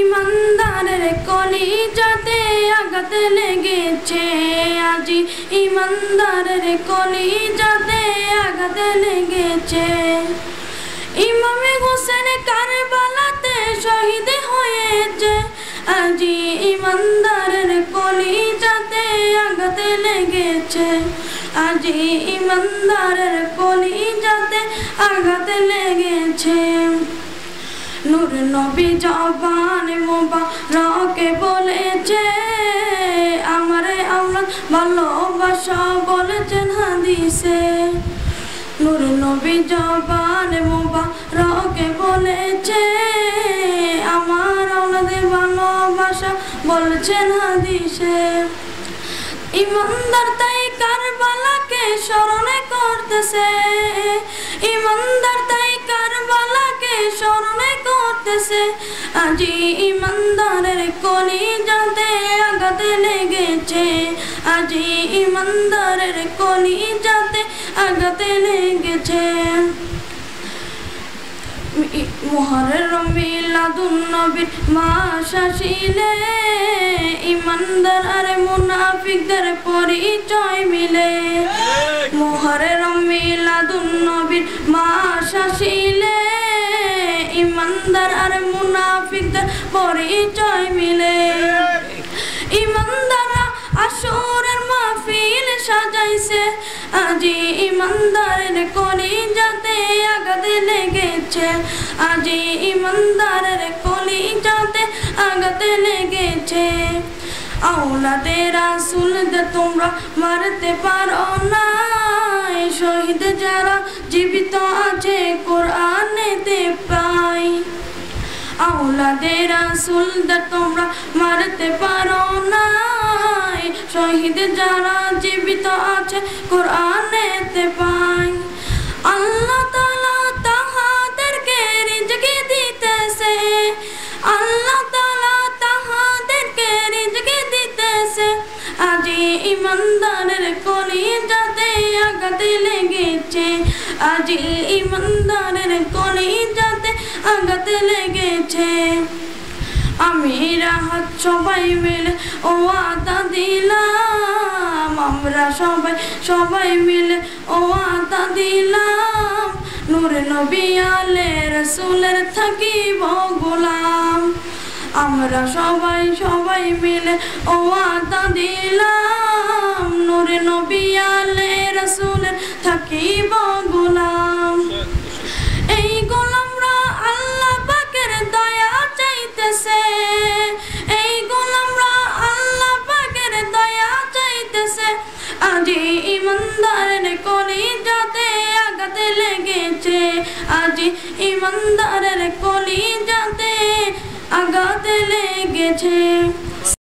ইমানদারের কলি যাতে আঘাতে লেগেছে, আজি ইমানদারের কলি যাতে আঘাতে লেগেছে। ইমামে হোসেন কারবালাতে শহীদ হয়েছে, আজি ইমানদারের কলি যাতে আঘাতে লেগেছে। আজি ইমানদারের কলি যাতে আঘাতে লেগেছে। নূর নবী জবান মোবারকে বলেছে, আমারে আল্লাহ ভালোবাসা বলেছেন হাদিসে। নূর নবী জবান মোবারকে বলেছে, আমার আল্লাহদের ভালোবাসা বলেছেন হাদিসে। ইমানদার তাই কারবালাকে স্মরণে করতেছে, ইমানদার তাই করতেছে আজি ইমানদারের কলি যাতে আঘাতে লেগেছে। আজি ইমানদারের কলি যাতে আঘাতে লেগেছে। মোহরের মিলাদুন নবীর মাস আসিলে। ইমানদার আর মুনাফিকদের পরিচয় মিলে। মোহরের মিলাদুন নবীর মাস আসিলে। ইমানদার আর মুনাফিকদের পরিচয় মিলে। আসরের মাহফিল সাজাইছে। আজি ইমানদারের কলি যাতে আঘাতে লেগেছে। আজি ইমানদারের কলি যাতে আঘাতে লেগেছে। আওলাদে রাসুল দে তোমরা মারতে পারো না শহীদ যারা জীবিত আছে কোরআনেতে পাই আওলাদে রাসুল দে তোমরা মারতে পারো না শহীদ যারা জীবিত আছে কোরআনেতে পাই। আল্লাহ তাআলা তাহাদেরকে রিজকি দিতেছে। আল্লাহ তাআলা তাহাদেরকে রিজকি দিতেছে। আজি ইমানদারের কলি যাতে আঘাতে লেগেছে। আজি ইমানদারের কলি যাতে আঘাতে লেগেছে। আমি রাহাত সবাই মিলে ও আদা দিলাম। আমরা সবাই সবাই মিলে ও আদা দিলাম। নূরে নবী আলে রসুলের থাকিব গোলাম। আমরা সবাই সবাই মিলে ও আদা দিলাম। নূরে নবী আলে রসুলের থাকিব গোলাম আজি ইমানদারের কলি যাতে আগাতে লেগেছে। আজি ইমানদারের কলি যাতে আগাতে লেগেছে।